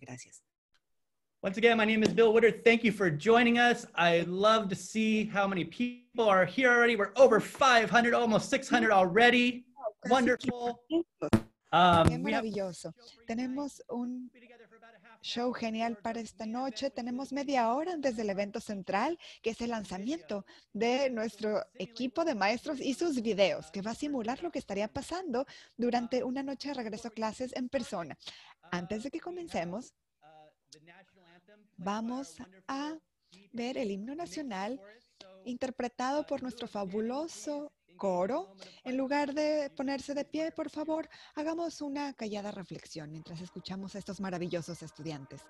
gracias. Once again, my name is Bill Woodard. Thank you for joining us. I love to see how many people are here already. We're over 500, almost 600 already. Wonderful. Um, maravilloso. Tenemos un show genial para esta noche. Tenemos media hora antes del evento central, que es el lanzamiento de nuestro equipo de maestros y sus videos, que va a simular lo que estaría pasando durante una noche de regreso a clases en persona. Antes de que comencemos, vamos a ver el himno nacional interpretado por nuestro fabuloso coro. En lugar de ponerse de pie, por favor, hagamos una callada reflexión mientras escuchamos a estos maravillosos estudiantes.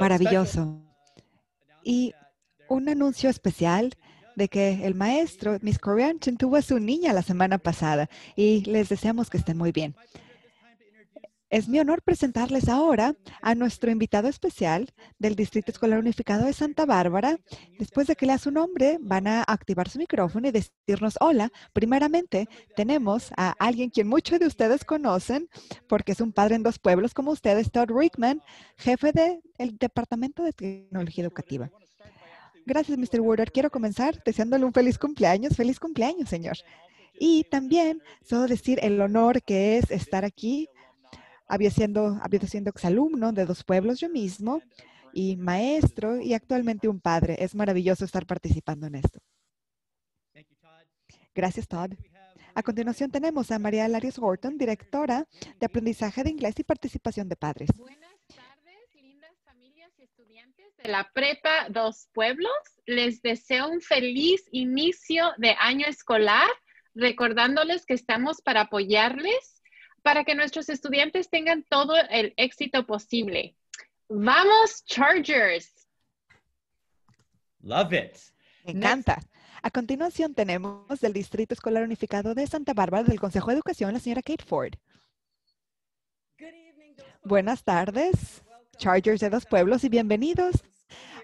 Maravilloso. Y Un anuncio especial de que el maestro, Miss Corianchin, tuvo a su niña la semana pasada y les deseamos que estén muy bien. Es mi honor presentarles ahora a nuestro invitado especial del Distrito Escolar Unificado de Santa Bárbara. Después de que lea su nombre, van a activar su micrófono y decirnos hola. Primeramente, tenemos a alguien quien muchos de ustedes conocen, porque es un padre en dos pueblos como ustedes, Todd Rickman, jefe del Departamento de Tecnología Educativa. Gracias, Mr. Woodard. Quiero comenzar deseándole un feliz cumpleaños. Feliz cumpleaños, señor. Y también solo decir el honor que es estar aquí había siendo, había siendo exalumno de dos pueblos yo mismo y maestro y actualmente un padre. Es maravilloso estar participando en esto. Gracias, Todd. A continuación tenemos a María Larios Horton, directora de aprendizaje de inglés y participación de padres. Buenas tardes, lindas familias y estudiantes de la Prepa Dos Pueblos. Les deseo un feliz inicio de año escolar, recordándoles que estamos para apoyarles para que nuestros estudiantes tengan todo el éxito posible. ¡Vamos, Chargers! love it. Me encanta. A continuación tenemos del Distrito Escolar Unificado de Santa Bárbara del Consejo de Educación, la señora Kate Ford. Buenas tardes, Chargers de dos pueblos y bienvenidos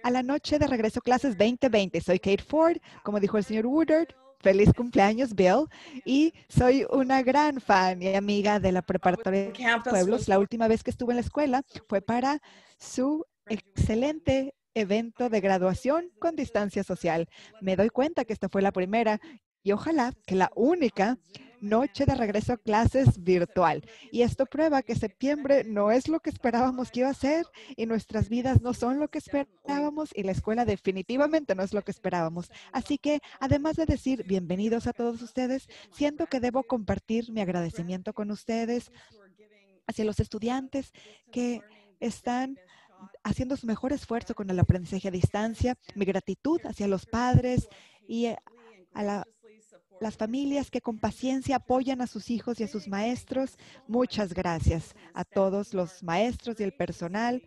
a la noche de regreso a clases 2020. Soy Kate Ford, como dijo el señor Woodard. Feliz cumpleaños, Bill. Y soy una gran fan y amiga de la preparatoria de pueblos. La última vez que estuve en la escuela fue para su excelente evento de graduación con distancia social. Me doy cuenta que esta fue la primera y ojalá que la única noche de regreso a clases virtual. Y esto prueba que septiembre no es lo que esperábamos que iba a ser y nuestras vidas no son lo que esperábamos y la escuela definitivamente no es lo que esperábamos. Así que además de decir bienvenidos a todos ustedes, siento que debo compartir mi agradecimiento con ustedes hacia los estudiantes que están haciendo su mejor esfuerzo con el aprendizaje a distancia, mi gratitud hacia los padres y a la- las familias que con paciencia apoyan a sus hijos y a sus maestros. Muchas gracias a todos los maestros y el personal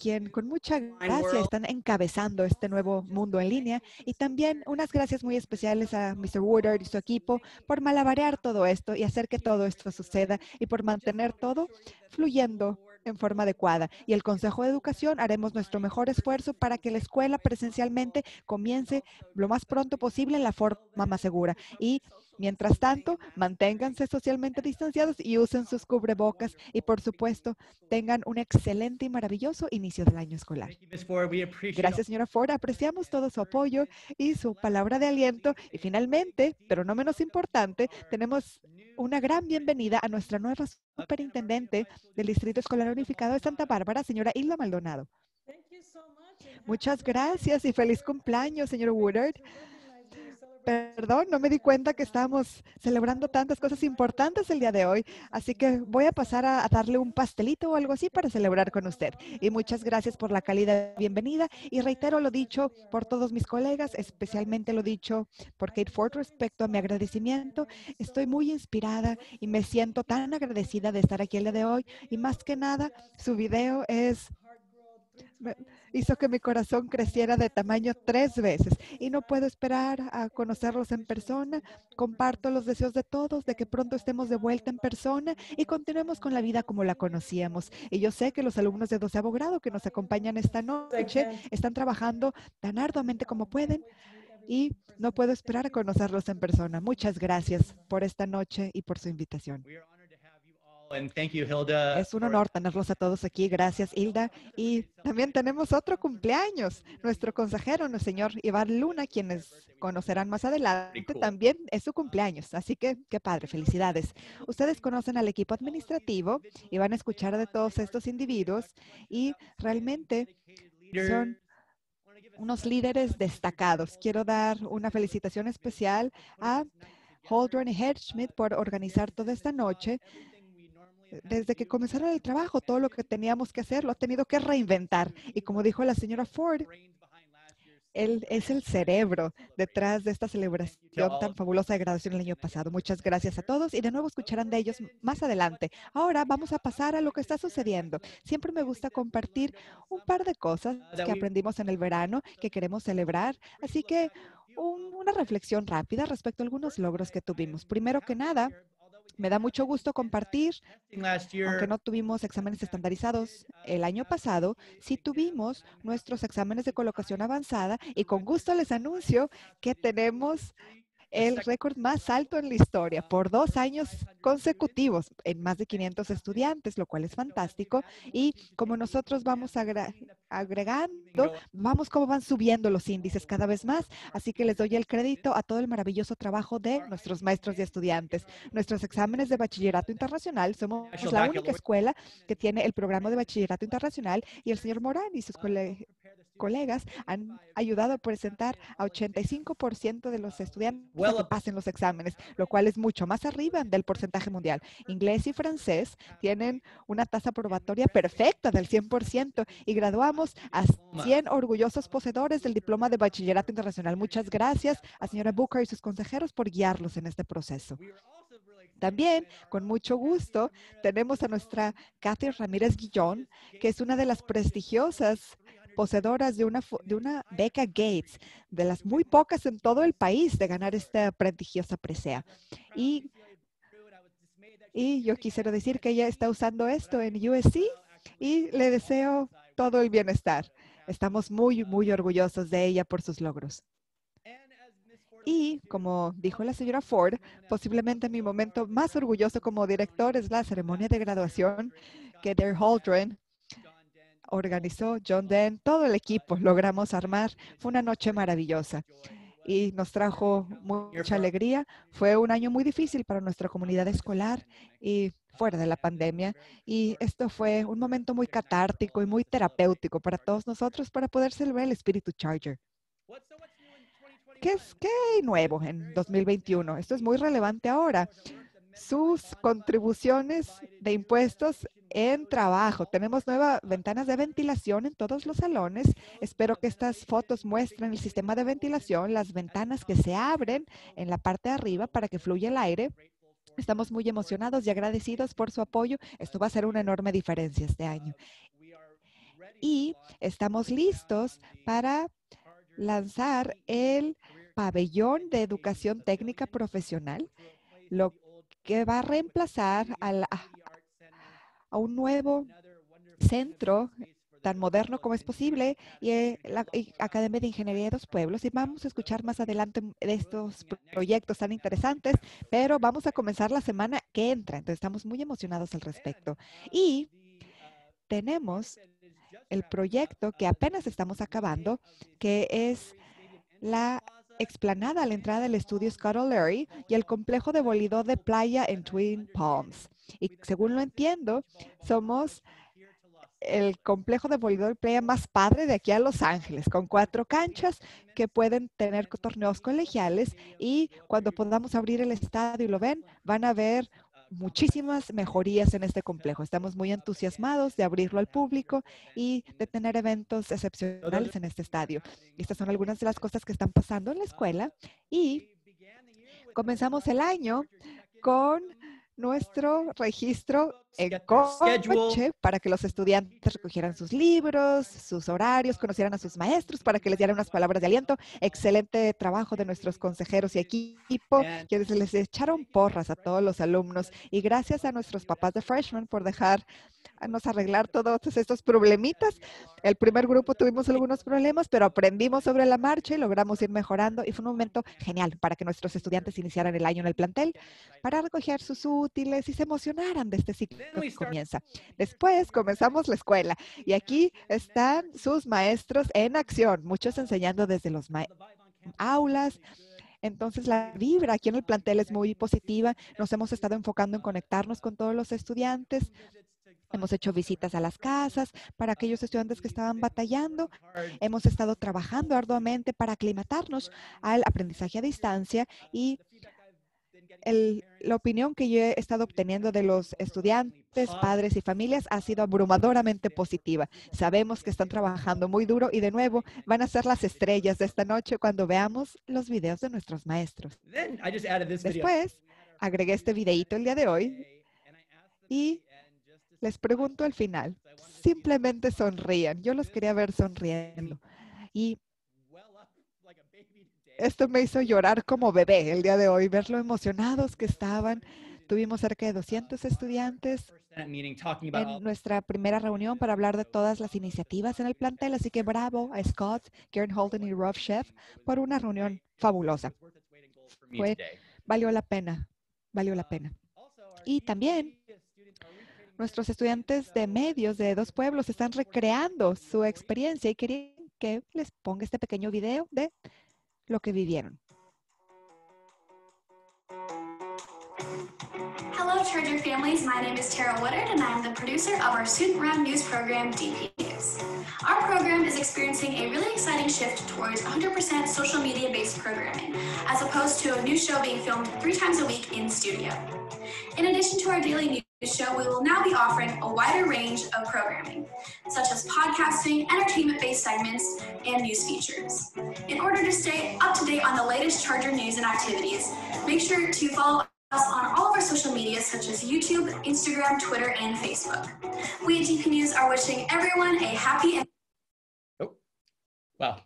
quien con mucha gracia están encabezando este nuevo mundo en línea. Y también unas gracias muy especiales a Mr. Woodard y su equipo por malabarear todo esto y hacer que todo esto suceda y por mantener todo fluyendo en forma adecuada. Y el Consejo de Educación haremos nuestro mejor esfuerzo para que la escuela presencialmente comience lo más pronto posible en la forma más segura. Y mientras tanto, manténganse socialmente distanciados y usen sus cubrebocas. Y por supuesto, tengan un excelente y maravilloso inicio del año escolar. Gracias, señora Ford. Apreciamos todo su apoyo y su palabra de aliento. Y finalmente, pero no menos importante, tenemos una gran bienvenida a nuestra nueva superintendente del Distrito Escolar Unificado de Santa Bárbara, señora Hilda Maldonado. Muchas gracias y feliz cumpleaños, señor Woodard. Perdón, no me di cuenta que estábamos celebrando tantas cosas importantes el día de hoy, así que voy a pasar a, darle un pastelito o algo así para celebrar con usted. Y muchas gracias por la cálida bienvenida y reitero lo dicho por todos mis colegas, especialmente lo dicho por Kate Ford respecto a mi agradecimiento. Estoy muy inspirada y me siento tan agradecida de estar aquí el día de hoy y más que nada, su video es hizo que mi corazón creciera de tamaño tres veces y no puedo esperar a conocerlos en persona. Comparto los deseos de todos de que pronto estemos de vuelta en persona y continuemos con la vida como la conocíamos. Y yo sé que los alumnos de doceavo grado que nos acompañan esta noche están trabajando tan arduamente como pueden y no puedo esperar a conocerlos en persona. Muchas gracias por esta noche y por su invitación. Es un honor tenerlos a todos aquí. Gracias, Hilda. Y también tenemos otro cumpleaños. Nuestro consejero, el señor Iván Luna, quienes conocerán más adelante, también es su cumpleaños. Así que, qué padre, felicidades. Ustedes conocen al equipo administrativo y van a escuchar de todos estos individuos y realmente son unos líderes destacados. Quiero dar una felicitación especial a Holdren y Hedschmidt por organizar toda esta noche desde que comenzaron el trabajo, todo lo que teníamos que hacer lo ha tenido que reinventar. Y como dijo la señora Ford, él es el cerebro detrás de esta celebración tan fabulosa de graduación el año pasado. Muchas gracias a todos y de nuevo escucharán de ellos más adelante. Ahora vamos a pasar a lo que está sucediendo. Siempre me gusta compartir un par de cosas que aprendimos en el verano que queremos celebrar. Así que una reflexión rápida respecto a algunos logros que tuvimos. Primero que nada, me da mucho gusto compartir, aunque no tuvimos exámenes estandarizados el año pasado, sí tuvimos nuestros exámenes de colocación avanzada y con gusto les anuncio que tenemos el récord más alto en la historia por dos años consecutivos en más de 500 estudiantes, lo cual es fantástico. Y como nosotros vamos agregando, vamos como van subiendo los índices cada vez más. Así que les doy el crédito a todo el maravilloso trabajo de nuestros maestros y estudiantes. Nuestros exámenes de bachillerato internacional, somos la única escuela que tiene el programa de bachillerato internacional y el señor Morán y sus colegas colegas han ayudado a presentar a 85% de los estudiantes que pasen los exámenes, lo cual es mucho más arriba del porcentaje mundial. Inglés y francés tienen una tasa probatoria perfecta del 100% y graduamos a 100 orgullosos poseedores del diploma de bachillerato internacional. Muchas gracias a señora Booker y sus consejeros por guiarlos en este proceso. También, con mucho gusto, tenemos a nuestra Kathy Ramírez Guillón, que es una de las prestigiosas poseedoras de una, de una beca Gates, de las muy pocas en todo el país de ganar esta prestigiosa presea. Y, y yo quisiera decir que ella está usando esto en USC y le deseo todo el bienestar. Estamos muy, muy orgullosos de ella por sus logros. Y como dijo la señora Ford, posiblemente mi momento más orgulloso como director es la ceremonia de graduación que Der Holdren organizó John Den, todo el equipo logramos armar. Fue una noche maravillosa y nos trajo mucha alegría. Fue un año muy difícil para nuestra comunidad escolar y fuera de la pandemia. Y esto fue un momento muy catártico y muy terapéutico para todos nosotros para poder celebrar el Espíritu Charger. ¿Qué es qué nuevo en 2021? Esto es muy relevante ahora. Sus contribuciones de impuestos en trabajo. Tenemos nuevas ventanas de ventilación en todos los salones. Espero que estas fotos muestren el sistema de ventilación, las ventanas que se abren en la parte de arriba para que fluya el aire. Estamos muy emocionados y agradecidos por su apoyo. Esto va a ser una enorme diferencia este año. y estamos listos para lanzar el pabellón de educación técnica profesional, lo que va a reemplazar a, a un nuevo centro tan moderno como es posible y eh, la Academia de Ingeniería de los Pueblos. Y vamos a escuchar más adelante de estos proyectos tan interesantes, pero vamos a comenzar la semana que entra. Entonces estamos muy emocionados al respecto. Y tenemos el proyecto que apenas estamos acabando, que es la explanada a la entrada del estudio Scott O'Leary y el complejo de voleibol de playa en Twin Palms. Y según lo entiendo, somos el complejo de voleibol playa más padre de aquí a Los Ángeles, con cuatro canchas que pueden tener torneos colegiales y cuando podamos abrir el estadio y lo ven, van a ver muchísimas mejorías en este complejo. Estamos muy entusiasmados de abrirlo al público y de tener eventos excepcionales en este estadio. Estas son algunas de las cosas que están pasando en la escuela y comenzamos el año con nuestro registro en coche para que los estudiantes recogieran sus libros, sus horarios, conocieran a sus maestros, para que les dieran unas palabras de aliento. Excelente trabajo de nuestros consejeros y equipo, quienes les echaron porras a todos los alumnos. Y gracias a nuestros papás de freshman por dejarnos arreglar todos estos problemitas. El primer grupo tuvimos algunos problemas, pero aprendimos sobre la marcha y logramos ir mejorando. Y fue un momento genial para que nuestros estudiantes iniciaran el año en el plantel, para recoger sus útiles y se emocionaran de este ciclo comienza. Después comenzamos la escuela y aquí están sus maestros en acción, muchos enseñando desde los aulas. Entonces, la vibra aquí en el plantel es muy positiva. Nos hemos estado enfocando en conectarnos con todos los estudiantes. Hemos hecho visitas a las casas para aquellos estudiantes que estaban batallando. Hemos estado trabajando arduamente para aclimatarnos al aprendizaje a distancia y la opinión que yo he estado obteniendo de los estudiantes, padres y familias ha sido abrumadoramente positiva. Sabemos que están trabajando muy duro y de nuevo van a ser las estrellas de esta noche cuando veamos los videos de nuestros maestros. Después, agregué este videito el día de hoy y les pregunto al final, simplemente sonrían. Yo los quería ver sonriendo. Y esto me hizo llorar como bebé el día de hoy, ver lo emocionados que estaban. Tuvimos cerca de 200 estudiantes en nuestra primera reunión para hablar de todas las iniciativas en el plantel, así que bravo a Scott, Karen Holden y Rob Chef por una reunión fabulosa. Fue, valió la pena, valió la pena. Y también nuestros estudiantes de medios de dos pueblos están recreando su experiencia y quería que les ponga este pequeño video de lo que vivieron. Hello, Charger families. My name is Tara Woodard, and I'm the producer of our student run news program, DP Our program is experiencing a really exciting shift towards 100% social media based programming, as opposed to a news show being filmed three times a week in studio. In addition to our daily news, show, we will now be offering a wider range of programming, such as podcasting, entertainment-based segments, and news features. In order to stay up to date on the latest Charger news and activities, make sure to follow us on all of our social media, such as YouTube, Instagram, Twitter, and Facebook. We at DP News are wishing everyone a happy and oh, wow.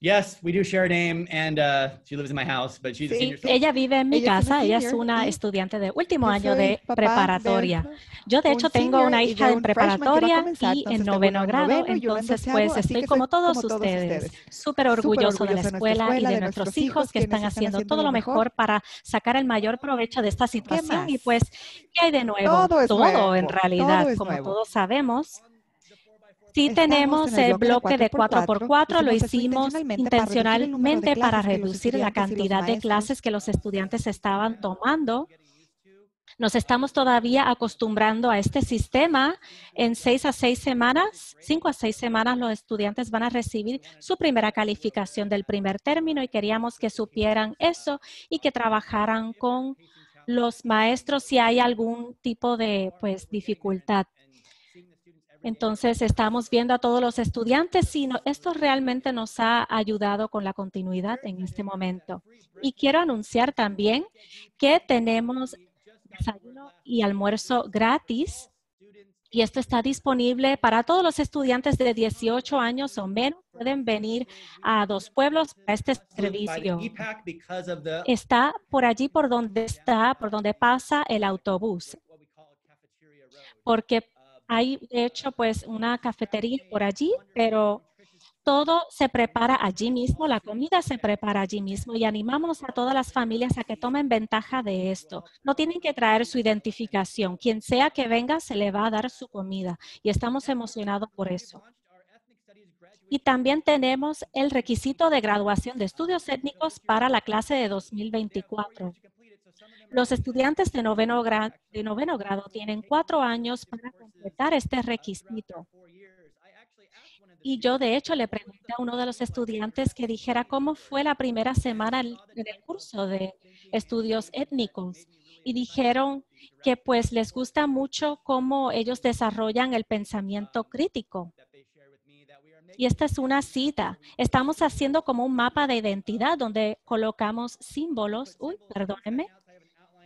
Yes, we do share a name and uh, she lives in my house, but she's sí, ella vive en mi casa, ella es una estudiante de último año de preparatoria. Yo de hecho tengo una hija en preparatoria y en noveno grado, entonces pues estoy como todos ustedes, súper orgulloso de la escuela y de nuestros hijos que están haciendo todo lo mejor para sacar el mayor provecho de esta situación y pues, ¿qué hay de nuevo? Todo, en realidad, como todos sabemos. Sí tenemos el bloque de 4x4, lo hicimos intencionalmente para reducir la cantidad de clases que los estudiantes estaban tomando. Nos estamos todavía acostumbrando a este sistema. En seis a seis semanas, cinco a seis semanas, los estudiantes van a recibir su primera calificación del primer término y queríamos que supieran eso y que trabajaran con los maestros si hay algún tipo de pues, dificultad. Entonces, estamos viendo a todos los estudiantes y esto realmente nos ha ayudado con la continuidad en este momento. Y quiero anunciar también que tenemos desayuno y almuerzo gratis Y esto está disponible para todos los estudiantes de 18 años o menos. Pueden venir a Dos Pueblos para este servicio. Está por allí por donde está, por donde pasa el autobús. Porque hay, de hecho, pues una cafetería por allí, pero todo se prepara allí mismo, la comida se prepara allí mismo y animamos a todas las familias a que tomen ventaja de esto. No tienen que traer su identificación. Quien sea que venga, se le va a dar su comida y estamos emocionados por eso. Y también tenemos el requisito de graduación de estudios étnicos para la clase de 2024. Los estudiantes de noveno, de noveno grado tienen cuatro años para completar este requisito. Y yo, de hecho, le pregunté a uno de los estudiantes que dijera cómo fue la primera semana del curso de estudios étnicos. Y dijeron que pues les gusta mucho cómo ellos desarrollan el pensamiento crítico. Y esta es una cita. Estamos haciendo como un mapa de identidad donde colocamos símbolos. Uy, perdónenme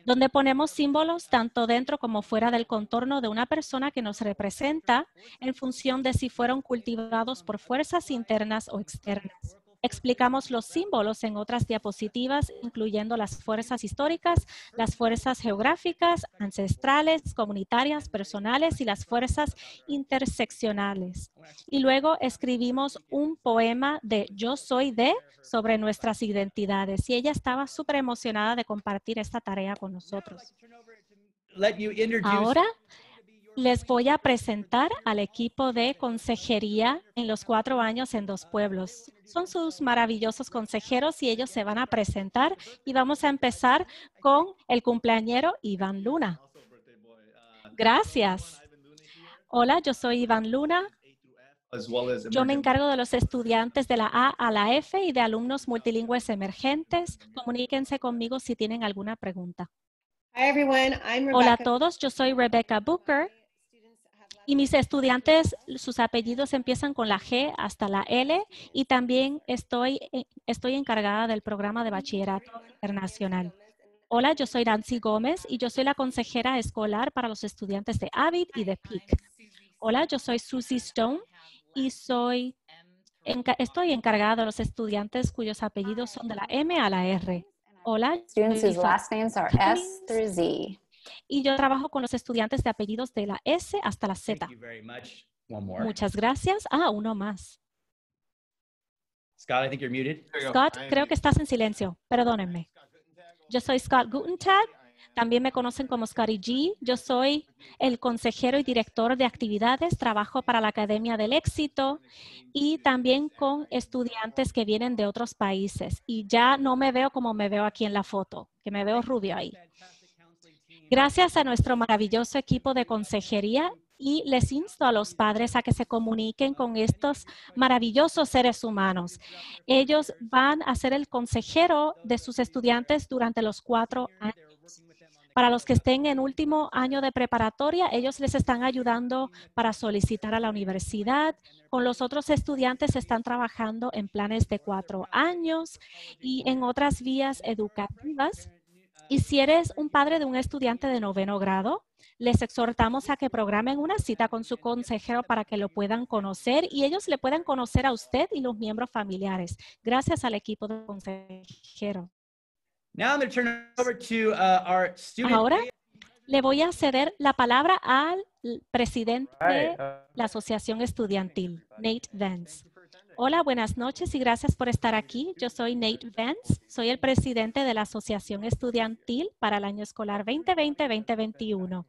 donde ponemos símbolos tanto dentro como fuera del contorno de una persona que nos representa en función de si fueron cultivados por fuerzas internas o externas. Explicamos los símbolos en otras diapositivas, incluyendo las fuerzas históricas, las fuerzas geográficas, ancestrales, comunitarias, personales y las fuerzas interseccionales. Y luego escribimos un poema de Yo soy de sobre nuestras identidades. Y ella estaba súper emocionada de compartir esta tarea con nosotros. Ahora les voy a presentar al equipo de consejería en los cuatro años en dos pueblos. Son sus maravillosos consejeros y ellos se van a presentar y vamos a empezar con el cumpleañero Iván Luna. Gracias. Hola, yo soy Iván Luna. Yo me encargo de los estudiantes de la A a la F y de alumnos multilingües emergentes. Comuníquense conmigo si tienen alguna pregunta. Hola a todos, yo soy Rebecca Booker y mis estudiantes, sus apellidos empiezan con la G hasta la L y también estoy, eh, estoy encargada del programa de bachillerato internacional. Hola, yo soy Nancy Gómez y yo soy la consejera escolar para los estudiantes de AVID y de PIC. Hola, yo soy Susie Stone y soy, estoy encargada de los estudiantes cuyos apellidos son de la M a la R. Hola. Students whose last names are S through Z y yo trabajo con los estudiantes de apellidos de la S hasta la Z. Muchas gracias. Ah, uno más. Scott, I think you're muted. Scott, creo que estás en silencio. Perdónenme. Yo soy Scott Gutentag. También me conocen como Scotty G. Yo soy el consejero y director de actividades. Trabajo para la Academia del Éxito y también con estudiantes que vienen de otros países. Y ya no me veo como me veo aquí en la foto, que me veo rubio ahí. Gracias a nuestro maravilloso equipo de consejería y les insto a los padres a que se comuniquen con estos maravillosos seres humanos. Ellos van a ser el consejero de sus estudiantes durante los cuatro años. Para los que estén en último año de preparatoria, ellos les están ayudando para solicitar a la universidad. Con los otros estudiantes están trabajando en planes de cuatro años y en otras vías educativas y si eres un padre de un estudiante de noveno grado, les exhortamos a que programen una cita con su consejero para que lo puedan conocer y ellos le puedan conocer a usted y los miembros familiares. Gracias al equipo de consejero. Uh, Ahora le voy a ceder la palabra al presidente de uh, la Asociación Estudiantil, Nate Vance. Hola, buenas noches y gracias por estar aquí. Yo soy Nate Vance, soy el presidente de la Asociación Estudiantil para el año escolar 2020-2021.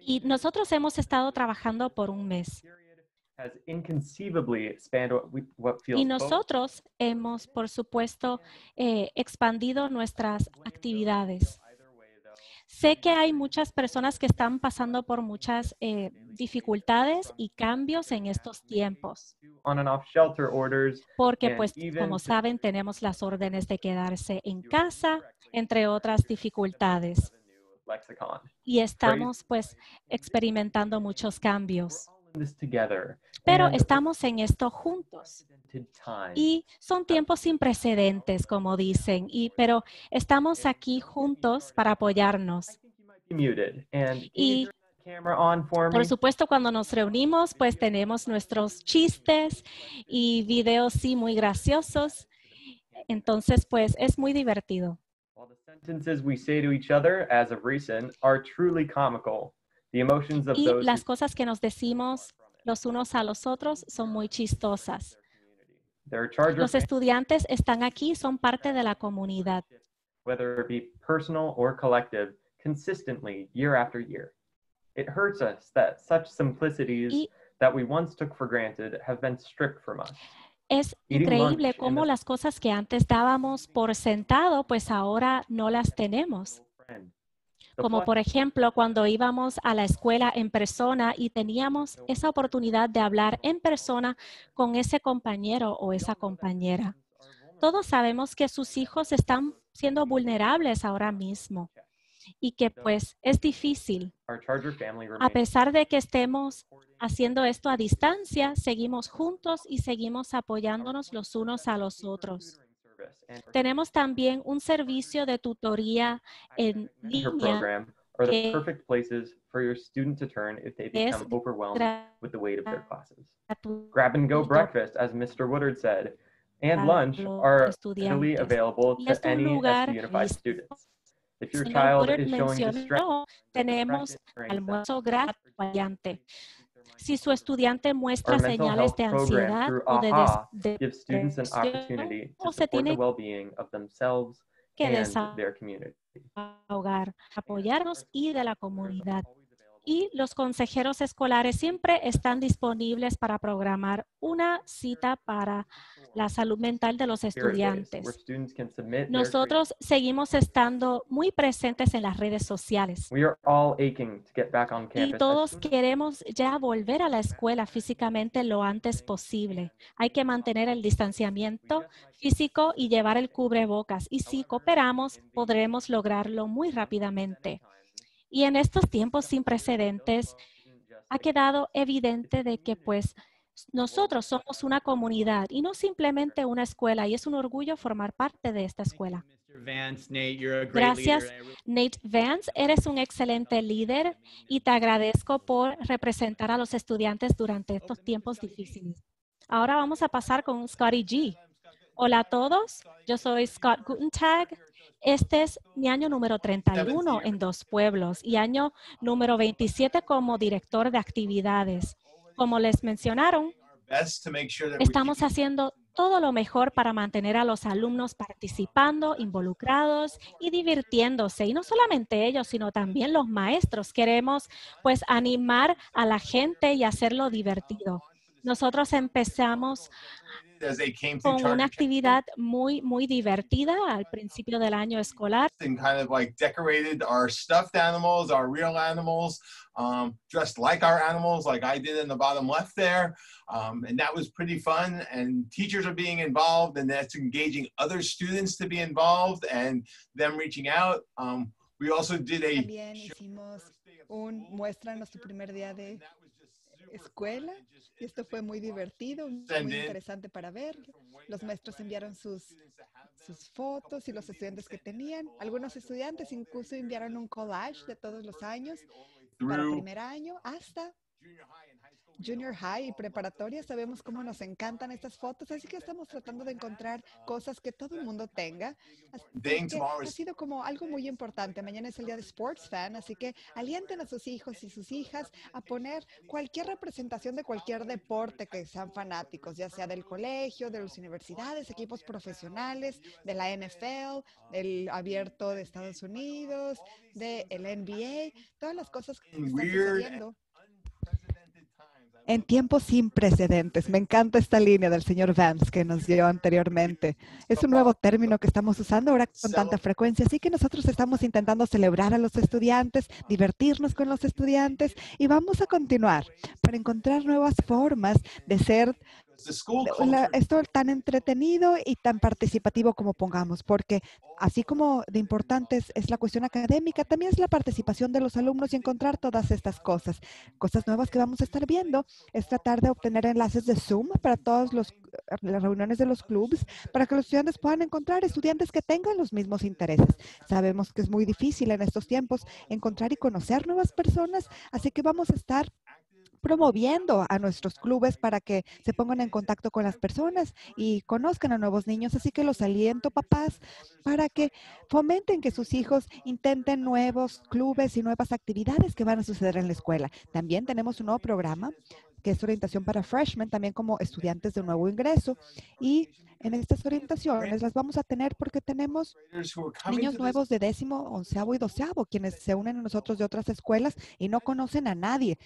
Y nosotros hemos estado trabajando por un mes. Y nosotros hemos, por supuesto, eh, expandido nuestras actividades. Sé que hay muchas personas que están pasando por muchas eh, dificultades y cambios en estos tiempos. Porque, pues, como saben, tenemos las órdenes de quedarse en casa, entre otras dificultades. Y estamos, pues, experimentando muchos cambios. Pero estamos en esto juntos. Y son tiempos sin precedentes, como dicen, y, pero estamos aquí juntos para apoyarnos. Y Por supuesto, cuando nos reunimos, pues tenemos nuestros chistes y videos sí muy graciosos. Entonces, pues es muy divertido. Y las cosas que nos decimos los unos a los otros son muy chistosas. Los estudiantes están aquí, son parte de la comunidad. Whether it be personal or collective, consistently year after year. It hurts us that such simplicities y that we once took for granted have been stripped from us. Es increíble cómo las cosas que antes dábamos por sentado, pues ahora no las tenemos. Como por ejemplo cuando íbamos a la escuela en persona y teníamos esa oportunidad de hablar en persona con ese compañero o esa compañera. Todos sabemos que sus hijos están siendo vulnerables ahora mismo y que pues es difícil. A pesar de que estemos haciendo esto a distancia, seguimos juntos y seguimos apoyándonos los unos a los otros. Tenemos también un servicio de tutoría en línea their classes. Grab and go breakfast, as Mr. Woodard said, and lunch are readily available to any SU Unified students. If your child is showing distress, tenemos almuerzo gratuito. Si su estudiante muestra señales de ansiedad o de depresión, o se tiene que desahogar, apoyarnos y de la comunidad y los consejeros escolares siempre están disponibles para programar una cita para la salud mental de los estudiantes. Nosotros seguimos estando muy presentes en las redes sociales. Y todos queremos ya volver a la escuela físicamente lo antes posible. Hay que mantener el distanciamiento físico y llevar el cubrebocas. Y si cooperamos, podremos lograrlo muy rápidamente. Y en estos tiempos sin precedentes ha quedado evidente de que pues nosotros somos una comunidad y no simplemente una escuela y es un orgullo formar parte de esta escuela. Gracias, Nate Vance. Eres un excelente líder y te agradezco por representar a los estudiantes durante estos tiempos difíciles. Ahora vamos a pasar con Scotty G. Hola a todos, yo soy Scott Gutentag. Este es mi año número 31 en dos pueblos y año número 27 como director de actividades. Como les mencionaron, estamos haciendo todo lo mejor para mantener a los alumnos participando, involucrados y divirtiéndose. Y no solamente ellos, sino también los maestros. Queremos pues animar a la gente y hacerlo divertido. Nosotros empezamos con una actividad muy, muy divertida al principio del año escolar. And kind of like decorated our stuffed animals, our real animals, um, dressed like our animals, like I did in the bottom left there. Um, and that was pretty fun. And teachers are being involved, and that's engaging other students to be involved and them reaching out. Um, we also did a. También hicimos un muestra en nuestro primer día de escuela y esto fue muy divertido, muy interesante para ver. Los maestros enviaron sus, sus fotos y los estudiantes que tenían. Algunos estudiantes incluso enviaron un collage de todos los años para el primer año hasta junior high y preparatoria sabemos cómo nos encantan estas fotos, así que estamos tratando de encontrar cosas que todo el mundo tenga. ha sido como algo muy importante. Mañana es el día de Sports Fan, así que alienten a sus hijos y sus hijas a poner cualquier representación de cualquier deporte que sean fanáticos, ya sea del colegio, de las universidades, equipos profesionales, de la NFL, del abierto de Estados Unidos, del NBA, todas las cosas que están sucediendo en tiempos sin precedentes. Me encanta esta línea del señor Vance que nos dio anteriormente. Es un nuevo término que estamos usando ahora con tanta frecuencia, así que nosotros estamos intentando celebrar a los estudiantes, divertirnos con los estudiantes y vamos a continuar para encontrar nuevas formas de ser esto tan entretenido y tan participativo como pongamos, porque así como de importante es, la cuestión académica, también es la participación de los alumnos y encontrar todas estas cosas. Cosas nuevas que vamos a estar viendo es tratar de obtener enlaces de Zoom para todas las reuniones de los clubs, para que los estudiantes puedan encontrar estudiantes que tengan los mismos intereses. Sabemos que es muy difícil en estos tiempos encontrar y conocer nuevas personas, así que vamos a estar promoviendo a nuestros clubes para que se pongan en contacto con las personas y conozcan a nuevos niños. Así que los aliento, papás, para que fomenten que sus hijos intenten nuevos clubes y nuevas actividades que van a suceder en la escuela. También tenemos un nuevo programa que es orientación para freshmen, también como estudiantes de nuevo ingreso. Y en estas orientaciones las vamos a tener porque tenemos niños nuevos de décimo, onceavo y doceavo, quienes se unen a nosotros de otras escuelas y no conocen a nadie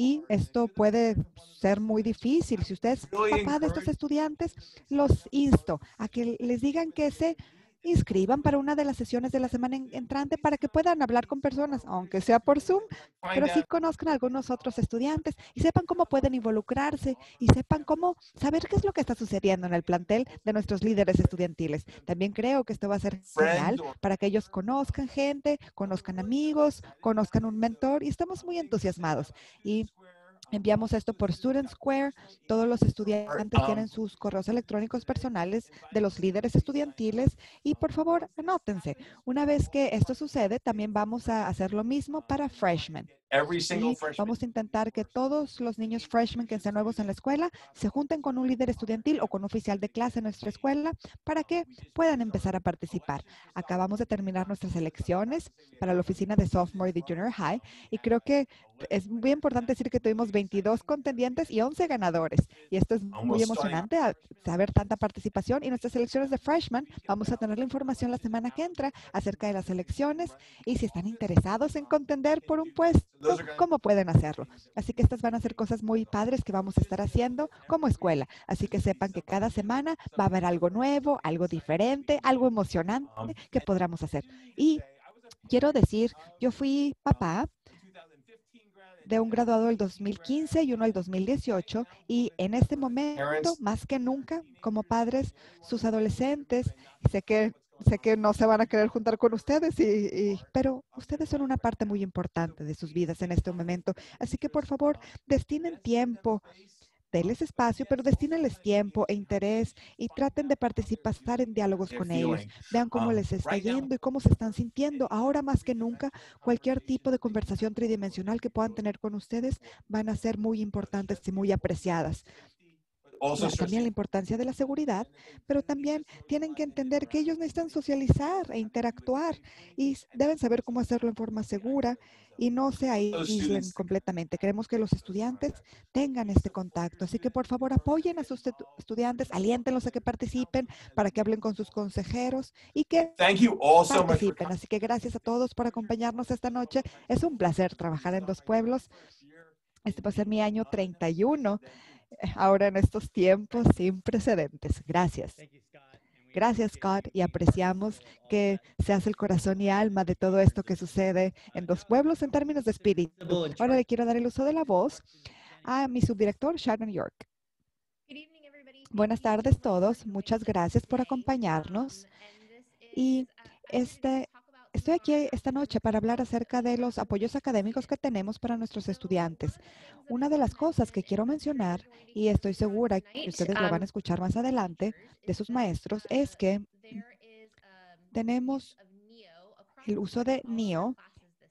y esto puede ser muy difícil. Si usted es papá de estos estudiantes, los insto a que les digan que se inscriban para una de las sesiones de la semana entrante para que puedan hablar con personas, aunque sea por Zoom, pero sí conozcan a algunos otros estudiantes y sepan cómo pueden involucrarse y sepan cómo saber qué es lo que está sucediendo en el plantel de nuestros líderes estudiantiles. También creo que esto va a ser genial para que ellos conozcan gente, conozcan amigos, conozcan un mentor y estamos muy entusiasmados. Y Enviamos esto por Student Square. Todos los estudiantes tienen sus correos electrónicos personales de los líderes estudiantiles y por favor anótense. Una vez que esto sucede, también vamos a hacer lo mismo para freshmen vamos a intentar que todos los niños freshmen que sean nuevos en la escuela se junten con un líder estudiantil o con un oficial de clase en nuestra escuela para que puedan empezar a participar. Acabamos de terminar nuestras elecciones para la oficina de sophomore y de junior high y creo que es muy importante decir que tuvimos 22 contendientes y 11 ganadores. Y esto es muy emocionante saber tanta participación. Y nuestras elecciones de freshman, vamos a tener la información la semana que entra acerca de las elecciones y si están interesados en contender por un puesto cómo pueden hacerlo. Así que estas van a ser cosas muy padres que vamos a estar haciendo como escuela. Así que sepan que cada semana va a haber algo nuevo, algo diferente, algo emocionante que podamos hacer. Y quiero decir, yo fui papá de un graduado del 2015 y uno del 2018 y en este momento, más que nunca, como padres, sus adolescentes, sé que sé que no se van a querer juntar con ustedes, y, pero ustedes son una parte muy importante de sus vidas en este momento. Así que por favor, destinen tiempo, denles espacio, pero destínenles tiempo e interés y traten de participar en diálogos con ellos. Vean cómo um, les está yendo y cómo se están sintiendo. Ahora más que nunca, cualquier tipo de conversación tridimensional que puedan tener con ustedes van a ser muy importantes y muy apreciadas también la importancia de la seguridad, pero también tienen que entender que ellos necesitan socializar e interactuar y deben saber cómo hacerlo en forma segura y no se aíslen completamente. Queremos que los estudiantes tengan este contacto, así que por favor apoyen a sus estudiantes, aliéntenlos a que participen para que hablen con sus consejeros y que participen. Así que gracias a todos por acompañarnos esta noche. Es un placer trabajar en dos pueblos. Este va a ser mi año 31 ahora en estos tiempos sin precedentes. Gracias. Gracias, Scott, y apreciamos que seas el corazón y alma de todo esto que sucede en dos pueblos en términos de espíritu. Ahora le quiero dar el uso de la voz a mi subdirector, Shannon York. Buenas tardes todos. Muchas gracias por acompañarnos. Y este Estoy aquí esta noche para hablar acerca de los apoyos académicos que tenemos para nuestros estudiantes. Una de las cosas que quiero mencionar, y estoy segura que ustedes lo van a escuchar más adelante de sus maestros, es que tenemos el uso de NEO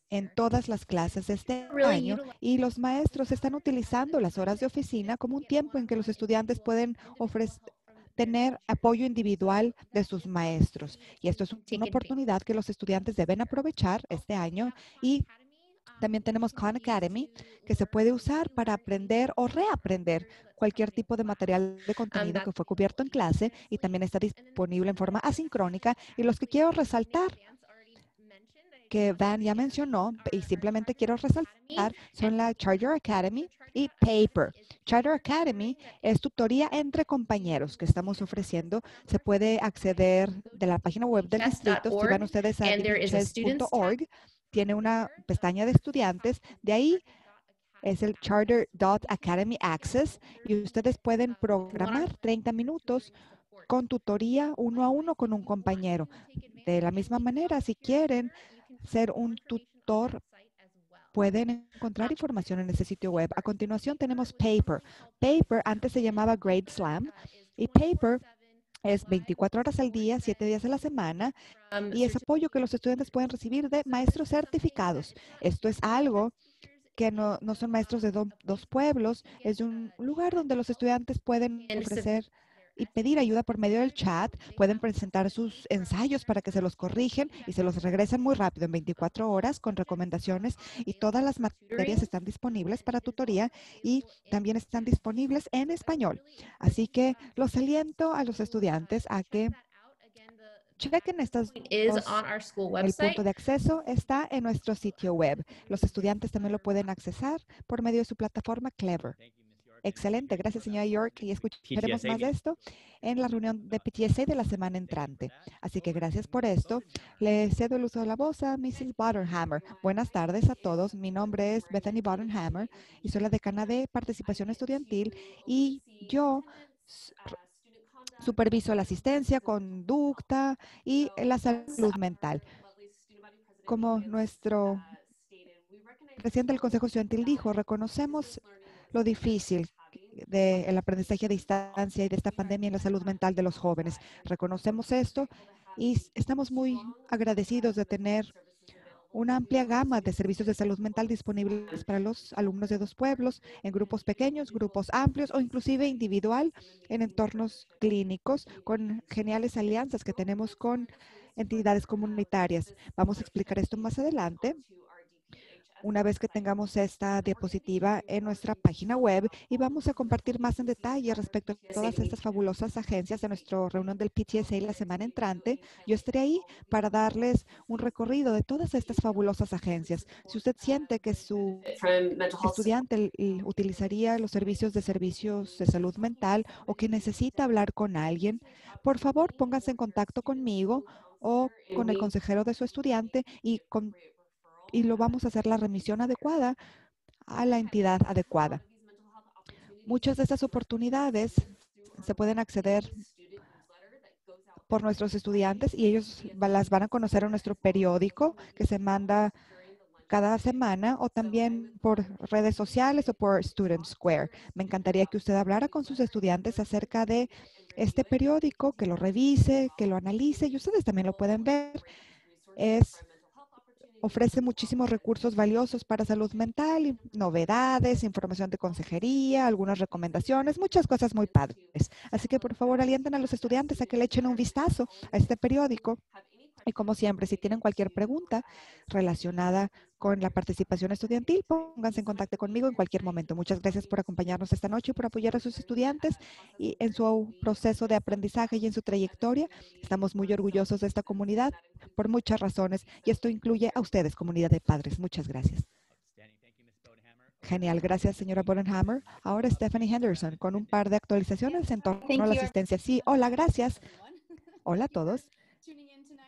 en todas las clases de este año y los maestros están utilizando las horas de oficina como un tiempo en que los estudiantes pueden ofrecer tener apoyo individual de sus maestros. Y esto es una oportunidad que los estudiantes deben aprovechar este año y también tenemos Khan Academy, que se puede usar para aprender o reaprender cualquier tipo de material de contenido que fue cubierto en clase y también está disponible en forma asincrónica. Y los que quiero resaltar que Van ya mencionó y simplemente quiero resaltar son la Charter Academy y Paper. Charter Academy es tutoría entre compañeros que estamos ofreciendo. Se puede acceder de la página web del distrito. Si van ustedes a .org, tiene una pestaña de estudiantes. De ahí es el Charter.Academy Access y ustedes pueden programar 30 minutos con tutoría uno a uno con un compañero. De la misma manera, si quieren ser un tutor, pueden encontrar información en ese sitio web. A continuación tenemos Paper. Paper antes se llamaba Grade Slam y Paper es 24 horas al día, 7 días a la semana y es apoyo que los estudiantes pueden recibir de maestros certificados. Esto es algo que no, no son maestros de dos pueblos, es un lugar donde los estudiantes pueden ofrecer y pedir ayuda por medio del chat. Pueden presentar sus ensayos para que se los corrigen y se los regresan muy rápido en 24 horas con recomendaciones y todas las materias están disponibles para tutoría y también están disponibles en español. Así que los aliento a los estudiantes a que chequen estas El punto de acceso está en nuestro sitio web. Los estudiantes también lo pueden accesar por medio de su plataforma Clever. Excelente, gracias señora York y escucharemos más de esto en la reunión de PTSA de la semana entrante. Así que gracias por esto. Le cedo el uso de la voz a Mrs. Bottenhammer. Buenas tardes a todos. Mi nombre es Bethany Bottenhammer y soy la decana de participación estudiantil y yo superviso la asistencia, conducta y la salud mental. Como nuestro presidente del Consejo Estudiantil dijo, reconocemos lo difícil del aprendizaje a distancia y de esta pandemia en la salud mental de los jóvenes. Reconocemos esto y estamos muy agradecidos de tener una amplia gama de servicios de salud mental disponibles para los alumnos de dos pueblos en grupos pequeños, grupos amplios o inclusive individual en entornos clínicos con geniales alianzas que tenemos con entidades comunitarias. Vamos a explicar esto más adelante una vez que tengamos esta diapositiva en nuestra página web y vamos a compartir más en detalle respecto a todas estas fabulosas agencias de nuestra reunión del PTSA la semana entrante. Yo estaré ahí para darles un recorrido de todas estas fabulosas agencias. Si usted siente que su estudiante utilizaría los servicios de servicios de salud mental o que necesita hablar con alguien, por favor pónganse en contacto conmigo o con el consejero de su estudiante y con y lo vamos a hacer la remisión adecuada a la entidad adecuada. Muchas de estas oportunidades se pueden acceder por nuestros estudiantes y ellos las van a conocer en nuestro periódico que se manda cada semana o también por redes sociales o por Student Square. Me encantaría que usted hablara con sus estudiantes acerca de este periódico, que lo revise, que lo analice y ustedes también lo pueden ver. Es ofrece muchísimos recursos valiosos para salud mental, novedades, información de consejería, algunas recomendaciones, muchas cosas muy padres. Así que por favor alienten a los estudiantes a que le echen un vistazo a este periódico y como siempre, si tienen cualquier pregunta relacionada con la participación estudiantil, pónganse en contacto conmigo en cualquier momento. Muchas gracias por acompañarnos esta noche y por apoyar a sus estudiantes y en su proceso de aprendizaje y en su trayectoria. Estamos muy orgullosos de esta comunidad por muchas razones y esto incluye a ustedes, comunidad de padres. Muchas gracias. Genial, gracias señora Bodenhammer. Ahora Stephanie Henderson con un par de actualizaciones en torno a la asistencia. Sí, hola, gracias. Hola a todos.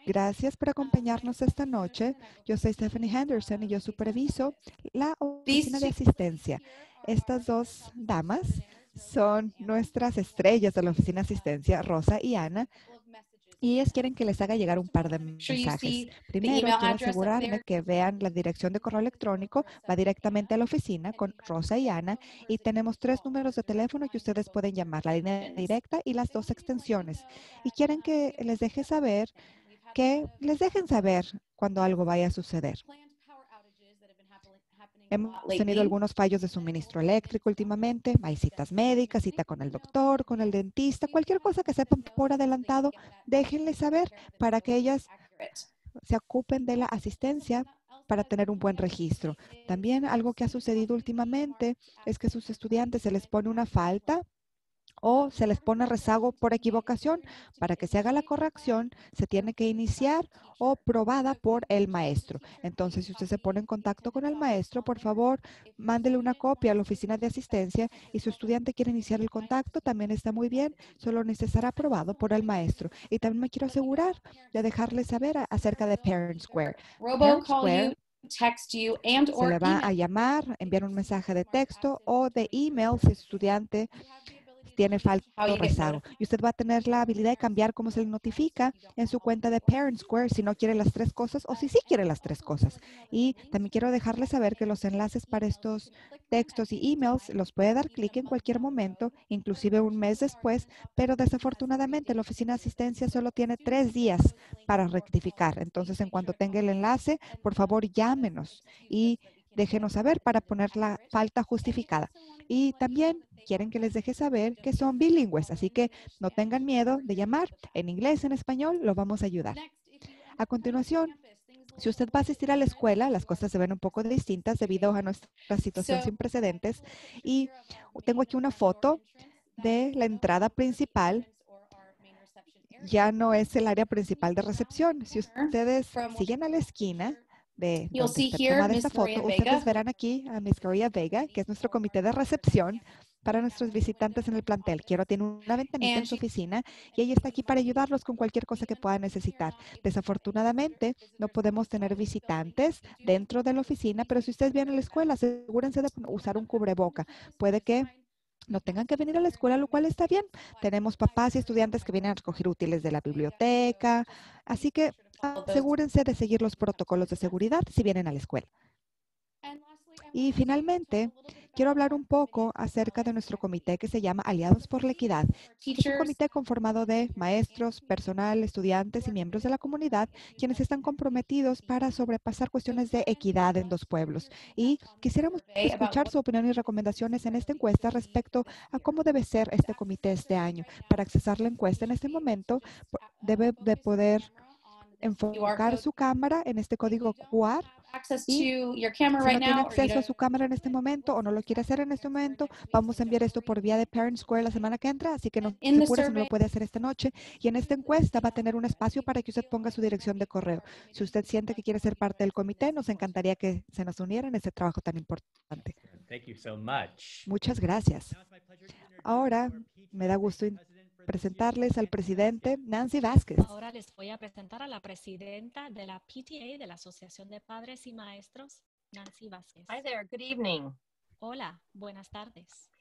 Gracias por acompañarnos esta noche. Yo soy Stephanie Henderson y yo superviso la oficina de asistencia. Estas dos damas son nuestras estrellas de la oficina de asistencia, Rosa y Ana, y ellas quieren que les haga llegar un par de mensajes. Primero, quiero asegurarme que vean la dirección de correo electrónico, va directamente a la oficina con Rosa y Ana, y tenemos tres números de teléfono que ustedes pueden llamar, la línea directa y las dos extensiones. Y quieren que les deje saber que les dejen saber cuando algo vaya a suceder. Hemos tenido algunos fallos de suministro eléctrico últimamente. Hay citas médicas, cita con el doctor, con el dentista, cualquier cosa que sepan por adelantado, déjenles saber para que ellas se ocupen de la asistencia para tener un buen registro. También algo que ha sucedido últimamente es que sus estudiantes se les pone una falta o se les pone rezago por equivocación. Para que se haga la corrección, se tiene que iniciar o probada por el maestro. Entonces, si usted se pone en contacto con el maestro, por favor, mándele una copia a la oficina de asistencia y su estudiante quiere iniciar el contacto, también está muy bien, solo necesitará aprobado por el maestro. Y también me quiero asegurar de dejarle saber acerca de Parent Square. Parent Square Se le va a llamar, enviar un mensaje de texto o de email si estudiante tiene falta o rezago. Y usted va a tener la habilidad de cambiar cómo se le notifica en su cuenta de Parent Square si no quiere las tres cosas o si sí quiere las tres cosas. Y también quiero dejarle saber que los enlaces para estos textos y emails los puede dar clic en cualquier momento, inclusive un mes después, pero desafortunadamente la oficina de asistencia solo tiene tres días para rectificar. Entonces, en cuanto tenga el enlace, por favor llámenos y déjenos saber para poner la falta justificada. Y también quieren que les deje saber que son bilingües, así que no tengan miedo de llamar en inglés, en español, lo vamos a ayudar. A continuación, si usted va a asistir a la escuela, las cosas se ven un poco distintas debido a nuestra situación sin precedentes. Y tengo aquí una foto de la entrada principal. Ya no es el área principal de recepción. Si ustedes siguen a la esquina, de esta foto, ustedes verán aquí a Miss Gloria Vega, que es nuestro comité de recepción para nuestros visitantes en el plantel. Quiero tiene una ventanita en su oficina y ella está aquí para ayudarlos con cualquier cosa que puedan necesitar. Desafortunadamente, no podemos tener visitantes dentro de la oficina, pero si ustedes vienen a la escuela, asegúrense de usar un cubreboca. Puede que no tengan que venir a la escuela, lo cual está bien. Tenemos papás y estudiantes que vienen a recoger útiles de la biblioteca, así que asegúrense de seguir los protocolos de seguridad si vienen a la escuela. Y finalmente, quiero hablar un poco acerca de nuestro comité que se llama Aliados por la Equidad. Es un comité conformado de maestros, personal, estudiantes y miembros de la comunidad quienes están comprometidos para sobrepasar cuestiones de equidad en dos pueblos. Y quisiéramos escuchar su opinión y recomendaciones en esta encuesta respecto a cómo debe ser este comité este año. Para accesar la encuesta en este momento, debe de poder enfocar su cámara en este código QR si no tiene acceso a su cámara en este momento o no lo quiere hacer en este momento, vamos a enviar esto por vía de Parent Square la semana que entra, así que no se apure si no lo puede hacer esta noche. Y en esta encuesta va a tener un espacio para que usted ponga su dirección de correo. Si usted siente que quiere ser parte del comité, nos encantaría que se nos uniera en este trabajo tan importante. Muchas gracias. Ahora me da gusto presentarles al presidente Nancy Vázquez. Ahora les voy a presentar a la presidenta de la PTA, de la Asociación de Padres y Maestros, Nancy Vázquez. Hi there, good evening. Hola, buenas tardes.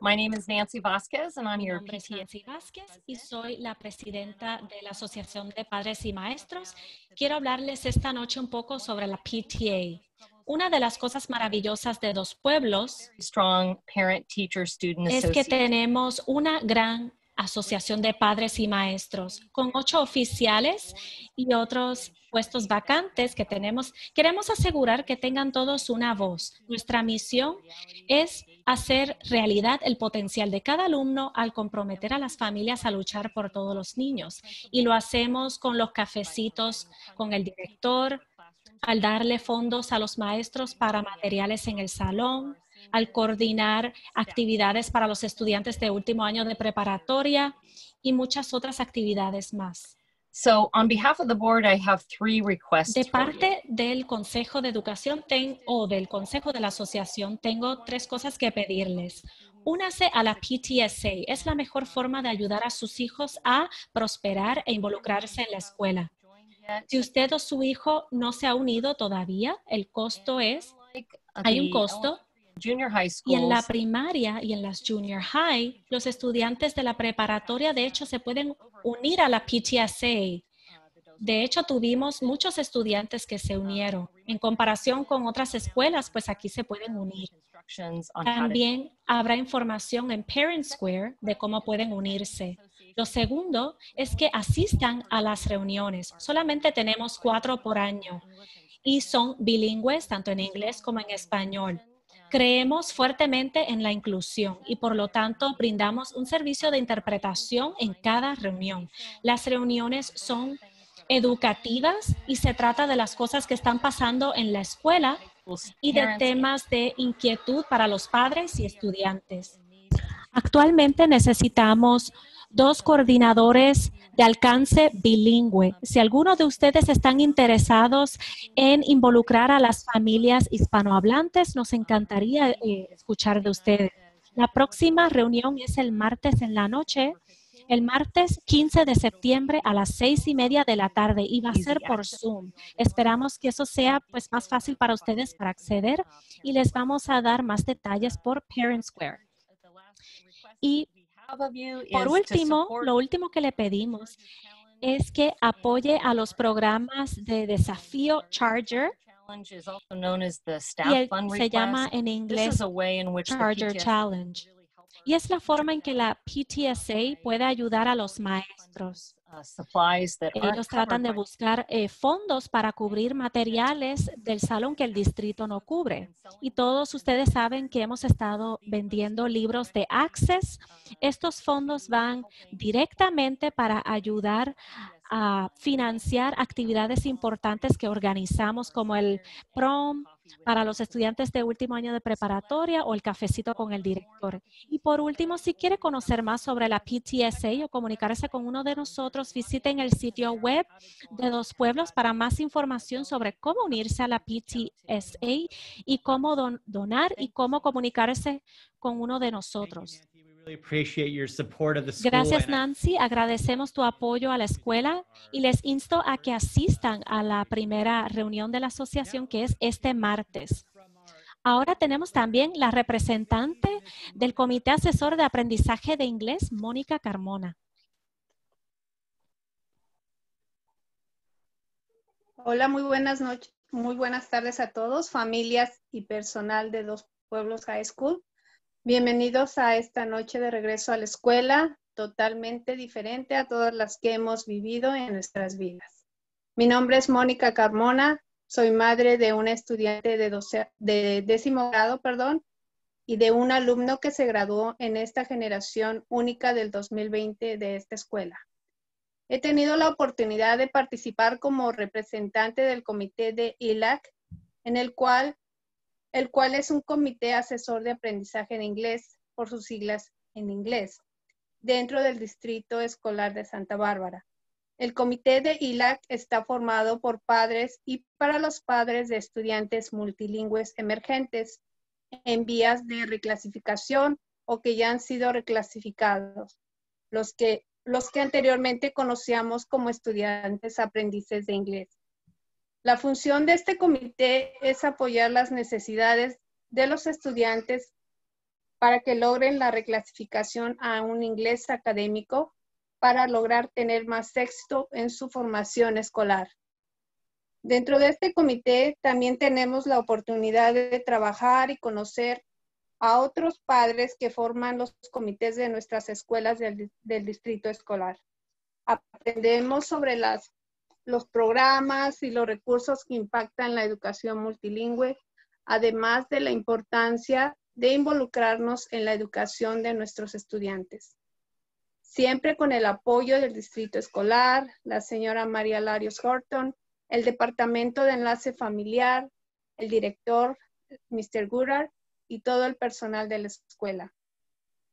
My name is Nancy Vázquez and I'm Mi your nombre es Nancy Vázquez y soy la presidenta de la Asociación de Padres y Maestros. Quiero hablarles esta noche un poco sobre la PTA. Una de las cosas maravillosas de Dos Pueblos strong parent teacher student es que tenemos una gran Asociación de Padres y Maestros, con ocho oficiales y otros puestos vacantes que tenemos. Queremos asegurar que tengan todos una voz. Nuestra misión es hacer realidad el potencial de cada alumno al comprometer a las familias a luchar por todos los niños. Y lo hacemos con los cafecitos, con el director, al darle fondos a los maestros para materiales en el salón, al coordinar actividades para los estudiantes de último año de preparatoria y muchas otras actividades más. So, on behalf of the board, I have three requests. De parte del Consejo de Educación o del Consejo de la Asociación, tengo tres cosas que pedirles. Únase a la PTSA. Es la mejor forma de ayudar a sus hijos a prosperar e involucrarse en la escuela. Si usted o su hijo no se ha unido todavía, el costo es, hay un costo y en la primaria y en las junior high, los estudiantes de la preparatoria, de hecho, se pueden unir a la PTSA. De hecho, tuvimos muchos estudiantes que se unieron. En comparación con otras escuelas, pues aquí se pueden unir. También habrá información en Parent Square de cómo pueden unirse. Lo segundo es que asistan a las reuniones. Solamente tenemos cuatro por año y son bilingües, tanto en inglés como en español. Creemos fuertemente en la inclusión y por lo tanto brindamos un servicio de interpretación en cada reunión. Las reuniones son educativas y se trata de las cosas que están pasando en la escuela y de temas de inquietud para los padres y estudiantes. Actualmente necesitamos dos coordinadores de alcance bilingüe. Si alguno de ustedes están interesados en involucrar a las familias hispanohablantes, nos encantaría eh, escuchar de ustedes. La próxima reunión es el martes en la noche el martes 15 de septiembre a las seis y media de la tarde y va a ser por Zoom. Esperamos que eso sea pues más fácil para ustedes para acceder y les vamos a dar más detalles por Parent Square. Y por último, lo último que le pedimos es que apoye a los programas de desafío Charger. Y se llama en inglés Charger Challenge. Y es la forma en que la PTSA puede ayudar a los maestros. Ellos tratan de buscar eh, fondos para cubrir materiales del salón que el distrito no cubre. Y todos ustedes saben que hemos estado vendiendo libros de Access. Estos fondos van directamente para ayudar a financiar actividades importantes que organizamos como el prom para los estudiantes de último año de preparatoria o el cafecito con el director. Y por último, si quiere conocer más sobre la PTSA o comunicarse con uno de nosotros, visiten el sitio web de Dos Pueblos para más información sobre cómo unirse a la PTSA y cómo donar y cómo comunicarse con uno de nosotros. Gracias, Nancy. Agradecemos tu apoyo a la escuela y les insto a que asistan a la primera reunión de la asociación que es este martes. Ahora tenemos también la representante del Comité Asesor de Aprendizaje de Inglés, Mónica Carmona. Hola, muy buenas noches, muy buenas tardes a todos, familias y personal de Dos Pueblos High School. Bienvenidos a esta noche de regreso a la escuela, totalmente diferente a todas las que hemos vivido en nuestras vidas. Mi nombre es Mónica Carmona, soy madre de una estudiante de, de décimo grado, perdón, y de un alumno que se graduó en esta generación única del 2020 de esta escuela. He tenido la oportunidad de participar como representante del comité de ILAC, en el cual el cual es un comité asesor de aprendizaje en inglés, por sus siglas en inglés, dentro del Distrito Escolar de Santa Bárbara. El comité de ILAC está formado por padres y para los padres de estudiantes multilingües emergentes en vías de reclasificación o que ya han sido reclasificados, los que, los que anteriormente conocíamos como estudiantes aprendices de inglés. La función de este comité es apoyar las necesidades de los estudiantes para que logren la reclasificación a un inglés académico para lograr tener más éxito en su formación escolar. Dentro de este comité también tenemos la oportunidad de trabajar y conocer a otros padres que forman los comités de nuestras escuelas del, del distrito escolar. Aprendemos sobre las los programas y los recursos que impactan la educación multilingüe, además de la importancia de involucrarnos en la educación de nuestros estudiantes. Siempre con el apoyo del distrito escolar, la señora María Larios Horton, el departamento de enlace familiar, el director, Mr. Gurar, y todo el personal de la escuela.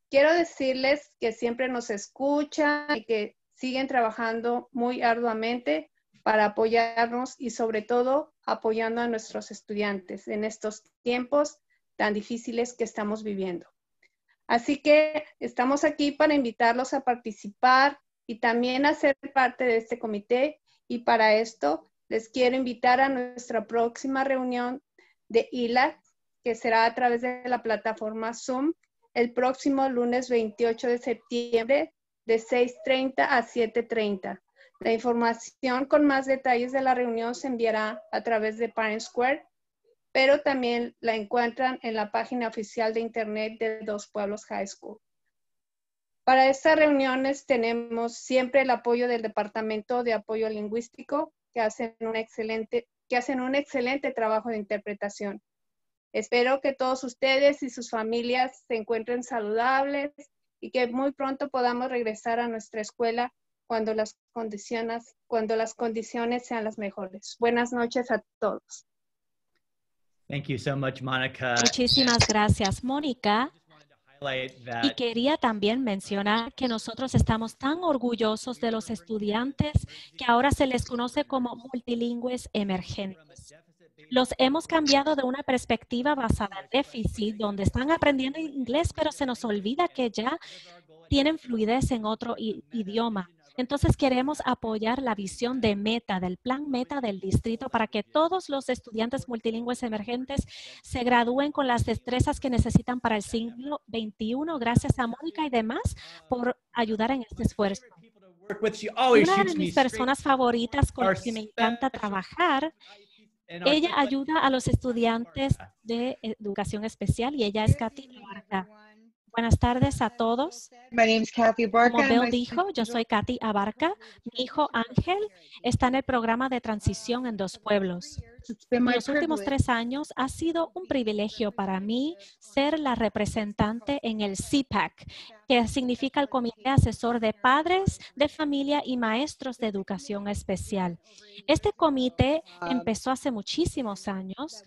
Quiero decirles que siempre nos escuchan y que siguen trabajando muy arduamente para apoyarnos y sobre todo apoyando a nuestros estudiantes en estos tiempos tan difíciles que estamos viviendo. Así que estamos aquí para invitarlos a participar y también a ser parte de este comité y para esto les quiero invitar a nuestra próxima reunión de ILAC, que será a través de la plataforma Zoom el próximo lunes 28 de septiembre de 6.30 a 7.30. La información con más detalles de la reunión se enviará a través de Parent Square, pero también la encuentran en la página oficial de Internet de Dos Pueblos High School. Para estas reuniones tenemos siempre el apoyo del Departamento de Apoyo Lingüístico, que hacen un excelente, que hacen un excelente trabajo de interpretación. Espero que todos ustedes y sus familias se encuentren saludables y que muy pronto podamos regresar a nuestra escuela cuando las condiciones, cuando las condiciones sean las mejores. Buenas noches a todos. Thank you so much, Monica. Muchísimas gracias, Mónica. Y quería también mencionar que nosotros estamos tan orgullosos de los estudiantes que ahora se les conoce como multilingües emergentes. Los hemos cambiado de una perspectiva basada en déficit, donde están aprendiendo inglés, pero se nos olvida que ya tienen fluidez en otro idioma. Entonces queremos apoyar la visión de meta, del plan meta del distrito para que todos los estudiantes multilingües emergentes se gradúen con las destrezas que necesitan para el siglo XXI. Gracias a Mónica y demás por ayudar en este esfuerzo. Una de mis personas favoritas con las que me encanta trabajar ella ayuda a los estudiantes de educación especial y ella es Katy Buenas tardes a todos. Como Bill dijo, yo soy Katy Abarca. Mi hijo Ángel está en el programa de transición en dos pueblos. En los últimos tres años ha sido un privilegio para mí ser la representante en el CPAC, que significa el Comité Asesor de Padres de Familia y Maestros de Educación Especial. Este comité empezó hace muchísimos años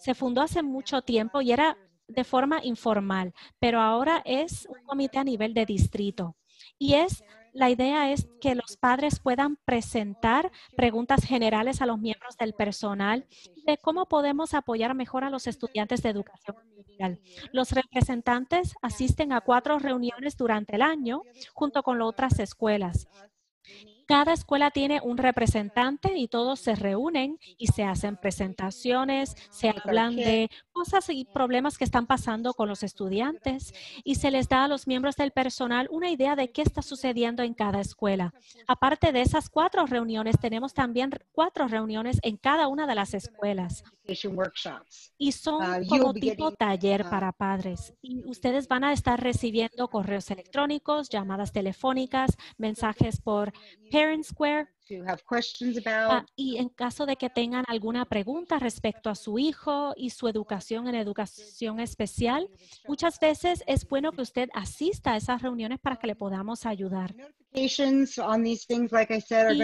se fundó hace mucho tiempo y era de forma informal, pero ahora es un comité a nivel de distrito. Y es la idea es que los padres puedan presentar preguntas generales a los miembros del personal de cómo podemos apoyar mejor a los estudiantes de educación. Los representantes asisten a cuatro reuniones durante el año junto con otras escuelas. Cada escuela tiene un representante y todos se reúnen y se hacen presentaciones, se hablan de cosas y problemas que están pasando con los estudiantes y se les da a los miembros del personal una idea de qué está sucediendo en cada escuela. Aparte de esas cuatro reuniones, tenemos también cuatro reuniones en cada una de las escuelas. Y son uh, como tipo taller uh, para padres. Y ustedes van a estar recibiendo correos electrónicos, llamadas telefónicas, mensajes por Parent Square. Ah, y en caso de que tengan alguna pregunta respecto a su hijo y su educación en educación especial, muchas veces es bueno que usted asista a esas reuniones para que le podamos ayudar.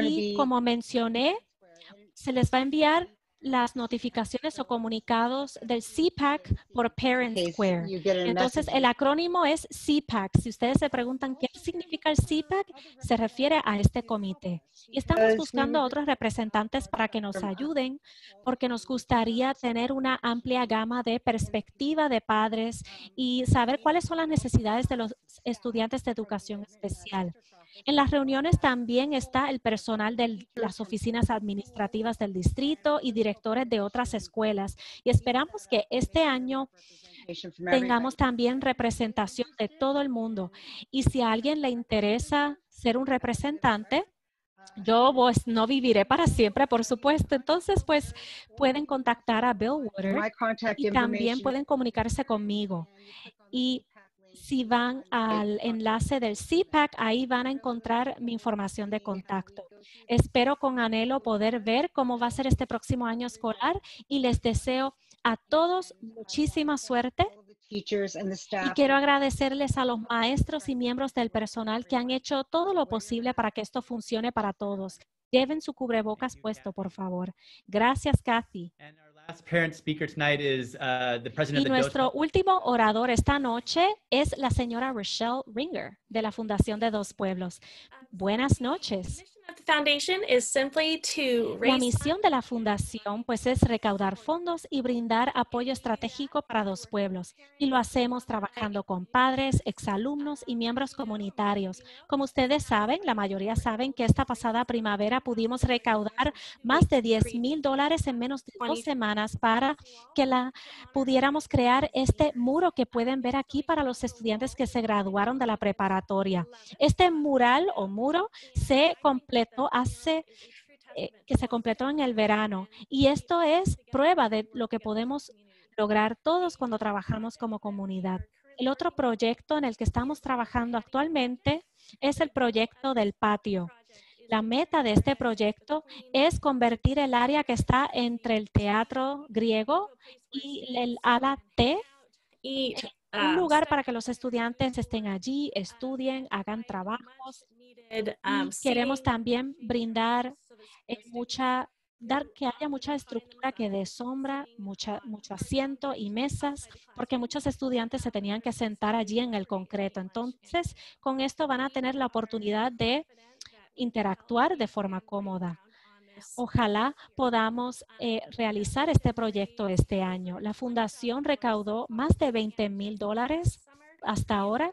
Y como mencioné, se les va a enviar las notificaciones o comunicados del CPAC por Parent Square. Entonces, el acrónimo es CPAC. Si ustedes se preguntan qué significa el CPAC, se refiere a este comité. Y estamos buscando otros representantes para que nos ayuden, porque nos gustaría tener una amplia gama de perspectiva de padres y saber cuáles son las necesidades de los estudiantes de educación especial. En las reuniones también está el personal de las oficinas administrativas del distrito y directores de otras escuelas. Y esperamos que este año tengamos también representación de todo el mundo. Y si a alguien le interesa ser un representante, yo pues, no viviré para siempre, por supuesto. Entonces, pues pueden contactar a Bill Water y también pueden comunicarse conmigo. Y si van al enlace del CPAC, ahí van a encontrar mi información de contacto. Espero con anhelo poder ver cómo va a ser este próximo año escolar y les deseo a todos muchísima suerte. Y quiero agradecerles a los maestros y miembros del personal que han hecho todo lo posible para que esto funcione para todos. Lleven su cubrebocas puesto, por favor. Gracias, Kathy. Y nuestro último orador esta noche es la señora Rochelle Ringer de la Fundación de Dos Pueblos. Buenas noches. La misión de la fundación pues es recaudar fondos y brindar apoyo estratégico para dos pueblos y lo hacemos trabajando con padres, exalumnos y miembros comunitarios. Como ustedes saben, la mayoría saben que esta pasada primavera pudimos recaudar más de 10 mil dólares en menos de dos semanas para que la pudiéramos crear este muro que pueden ver aquí para los estudiantes que se graduaron de la preparatoria. Este mural o muro se completó hace eh, que se completó en el verano. Y esto es prueba de lo que podemos lograr todos cuando trabajamos como comunidad. El otro proyecto en el que estamos trabajando actualmente es el proyecto del patio. La meta de este proyecto es convertir el área que está entre el teatro griego y el ala T y un ah, lugar para que los estudiantes estén allí, estudien, hagan trabajos Um, queremos también brindar mucha, dar que haya mucha estructura que dé sombra, mucha, mucho asiento y mesas, porque muchos estudiantes se tenían que sentar allí en el concreto. Entonces, con esto van a tener la oportunidad de interactuar de forma cómoda. Ojalá podamos eh, realizar este proyecto este año. La fundación recaudó más de 20 mil dólares hasta ahora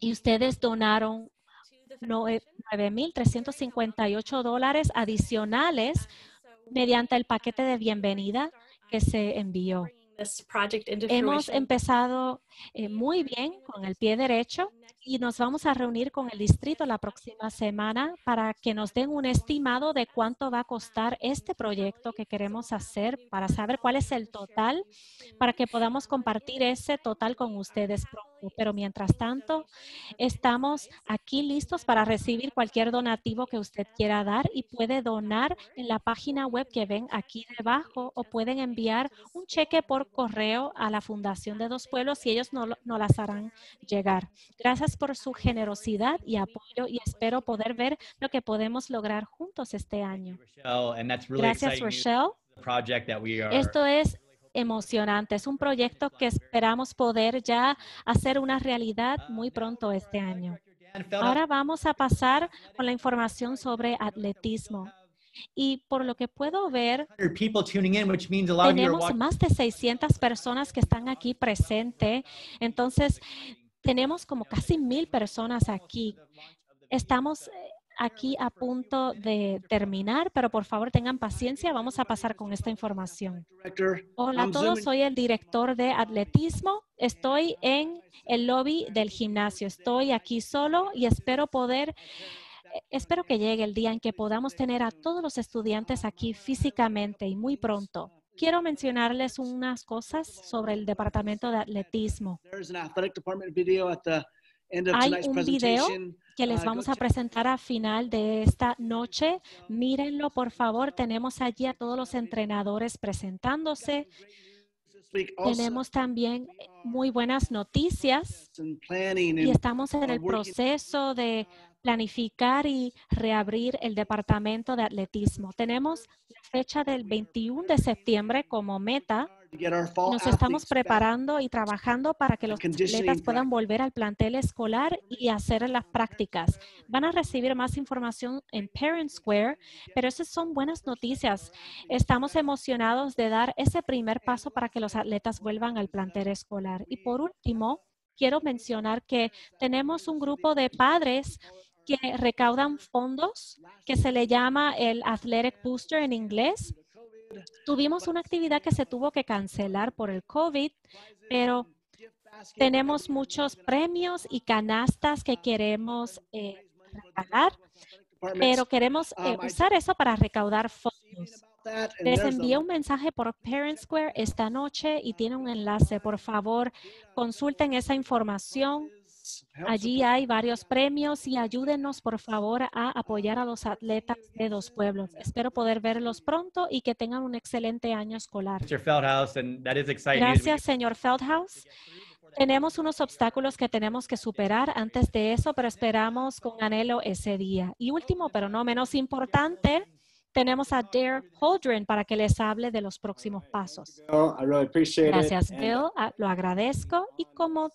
y ustedes donaron 9.358 dólares adicionales mediante el paquete de bienvenida que se envió. Hemos empezado eh, muy bien con el pie derecho y nos vamos a reunir con el distrito la próxima semana para que nos den un estimado de cuánto va a costar este proyecto que queremos hacer para saber cuál es el total para que podamos compartir ese total con ustedes pero mientras tanto, estamos aquí listos para recibir cualquier donativo que usted quiera dar y puede donar en la página web que ven aquí debajo o pueden enviar un cheque por correo a la Fundación de Dos Pueblos y ellos no, no las harán llegar. Gracias por su generosidad y apoyo y espero poder ver lo que podemos lograr juntos este año. Gracias, Rochelle. Esto es emocionante. Es un proyecto que esperamos poder ya hacer una realidad muy pronto este año. Ahora vamos a pasar con la información sobre atletismo. Y por lo que puedo ver, tenemos más de 600 personas que están aquí presentes. Entonces, tenemos como casi mil personas aquí. Estamos aquí a punto de terminar, pero por favor tengan paciencia. Vamos a pasar con esta información. Hola a todos, soy el director de atletismo. Estoy en el lobby del gimnasio. Estoy aquí solo y espero poder eh, espero que llegue el día en que podamos tener a todos los estudiantes aquí físicamente y muy pronto. Quiero mencionarles unas cosas sobre el departamento de atletismo. Hay un video que les uh, vamos a presentar a final de esta noche. Mírenlo, por favor. Tenemos allí a todos los entrenadores presentándose. Tenemos también muy buenas noticias y estamos en el proceso de planificar y reabrir el departamento de atletismo. Tenemos la fecha del 21 de septiembre como meta nos estamos preparando y trabajando para que los atletas puedan volver al plantel escolar y hacer las prácticas. Van a recibir más información en Parent Square, pero esas son buenas noticias. Estamos emocionados de dar ese primer paso para que los atletas vuelvan al plantel escolar. Y por último, quiero mencionar que tenemos un grupo de padres que recaudan fondos que se le llama el Athletic Booster en inglés Tuvimos una actividad que se tuvo que cancelar por el COVID, pero tenemos muchos premios y canastas que queremos eh, regalar, pero queremos eh, usar eso para recaudar fondos. Les envié un mensaje por Parent Square esta noche y tiene un enlace. Por favor, consulten esa información. Allí hay varios premios y ayúdenos, por favor, a apoyar a los atletas de dos pueblos. Espero poder verlos pronto y que tengan un excelente año escolar. Gracias, señor Feldhaus. Tenemos unos obstáculos que tenemos que superar antes de eso, pero esperamos con anhelo ese día. Y último, pero no menos importante, tenemos a Dare Holdren para que les hable de los próximos pasos. Gracias, Bill. Ah, lo agradezco. Y como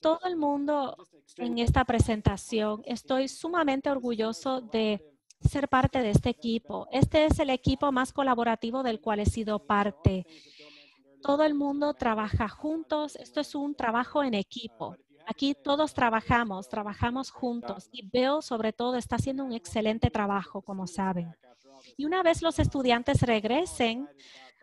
todo el mundo en esta presentación. Estoy sumamente orgulloso de ser parte de este equipo. Este es el equipo más colaborativo del cual he sido parte. Todo el mundo trabaja juntos. Esto es un trabajo en equipo. Aquí todos trabajamos, trabajamos juntos y Bill sobre todo está haciendo un excelente trabajo, como saben. Y una vez los estudiantes regresen,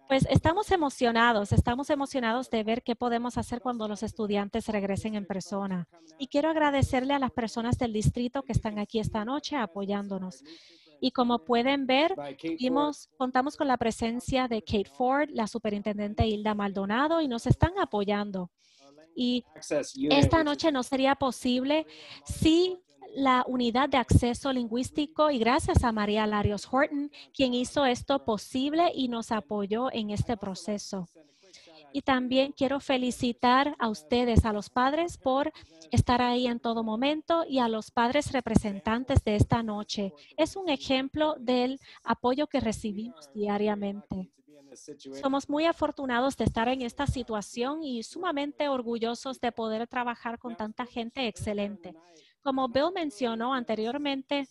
pues estamos emocionados, estamos emocionados de ver qué podemos hacer cuando los estudiantes regresen en persona. Y quiero agradecerle a las personas del distrito que están aquí esta noche apoyándonos. Y como pueden ver, contamos con la presencia de Kate Ford, la superintendente Hilda Maldonado, y nos están apoyando. Y esta noche no sería posible si la unidad de acceso lingüístico y gracias a María Larios Horton, quien hizo esto posible y nos apoyó en este proceso. Y también quiero felicitar a ustedes, a los padres, por estar ahí en todo momento y a los padres representantes de esta noche. Es un ejemplo del apoyo que recibimos diariamente. Somos muy afortunados de estar en esta situación y sumamente orgullosos de poder trabajar con tanta gente excelente. Como Bill mencionó anteriormente,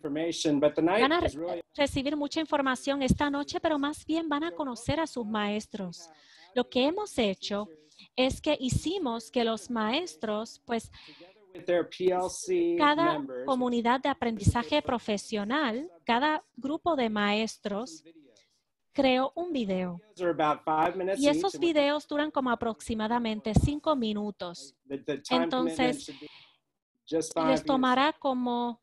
van a recibir mucha información esta noche, pero más bien van a conocer a sus maestros. Lo que hemos hecho es que hicimos que los maestros, pues, Cada comunidad de aprendizaje profesional, cada grupo de maestros creó un video. Y esos videos duran como aproximadamente cinco minutos. Entonces, les tomará como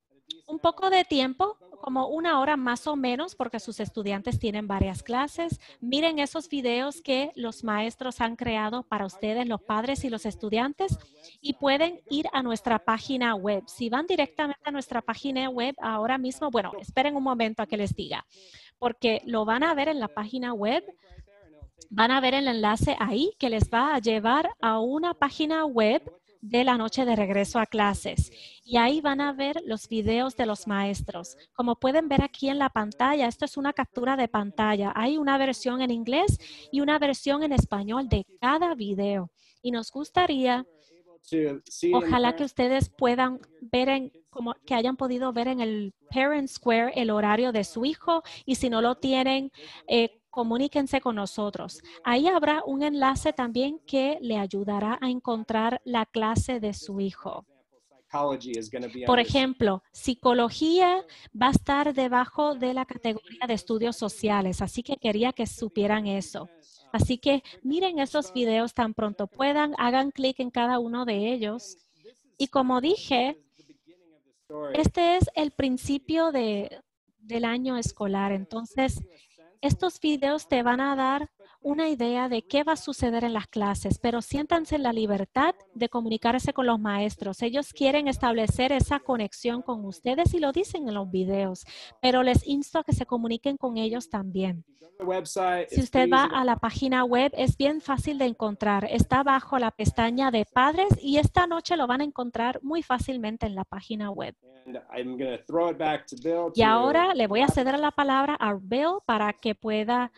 un poco de tiempo, como una hora más o menos, porque sus estudiantes tienen varias clases. Miren esos videos que los maestros han creado para ustedes, los padres y los estudiantes, y pueden ir a nuestra página web. Si van directamente a nuestra página web ahora mismo, bueno, esperen un momento a que les diga, porque lo van a ver en la página web. Van a ver el enlace ahí que les va a llevar a una página web de la noche de regreso a clases. Y ahí van a ver los videos de los maestros. Como pueden ver aquí en la pantalla, esto es una captura de pantalla. Hay una versión en inglés y una versión en español de cada video. Y nos gustaría, ojalá que ustedes puedan ver en, como que hayan podido ver en el Parent Square el horario de su hijo y si no lo tienen, eh, comuníquense con nosotros. Ahí habrá un enlace también que le ayudará a encontrar la clase de su hijo. Por ejemplo, psicología va a estar debajo de la categoría de estudios sociales, así que quería que supieran eso. Así que miren esos videos tan pronto puedan, hagan clic en cada uno de ellos. Y como dije, este es el principio de, del año escolar. Entonces, estos videos te van a dar una idea de qué va a suceder en las clases, pero siéntanse en la libertad de comunicarse con los maestros. Ellos quieren establecer esa conexión con ustedes y lo dicen en los videos, pero les insto a que se comuniquen con ellos también. Si usted va a la página web, es bien fácil de encontrar. Está bajo la pestaña de padres y esta noche lo van a encontrar muy fácilmente en la página web. Y ahora le voy a ceder la palabra a Bill para que pueda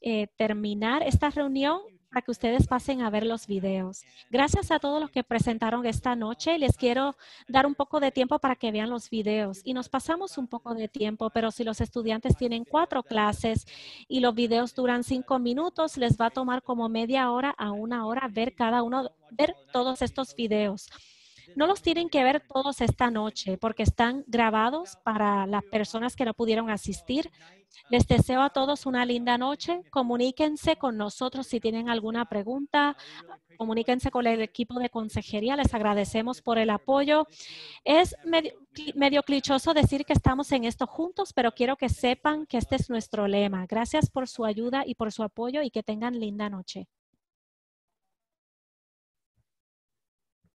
eh, terminar esta reunión para que ustedes pasen a ver los videos. Gracias a todos los que presentaron esta noche. Les quiero dar un poco de tiempo para que vean los videos. Y nos pasamos un poco de tiempo, pero si los estudiantes tienen cuatro clases y los videos duran cinco minutos, les va a tomar como media hora a una hora ver cada uno, ver todos estos videos. No los tienen que ver todos esta noche porque están grabados para las personas que no pudieron asistir. Les deseo a todos una linda noche. Comuníquense con nosotros si tienen alguna pregunta. Comuníquense con el equipo de consejería. Les agradecemos por el apoyo. Es medio, clichoso decir que estamos en esto juntos, pero quiero que sepan que este es nuestro lema. Gracias por su ayuda y por su apoyo y que tengan linda noche.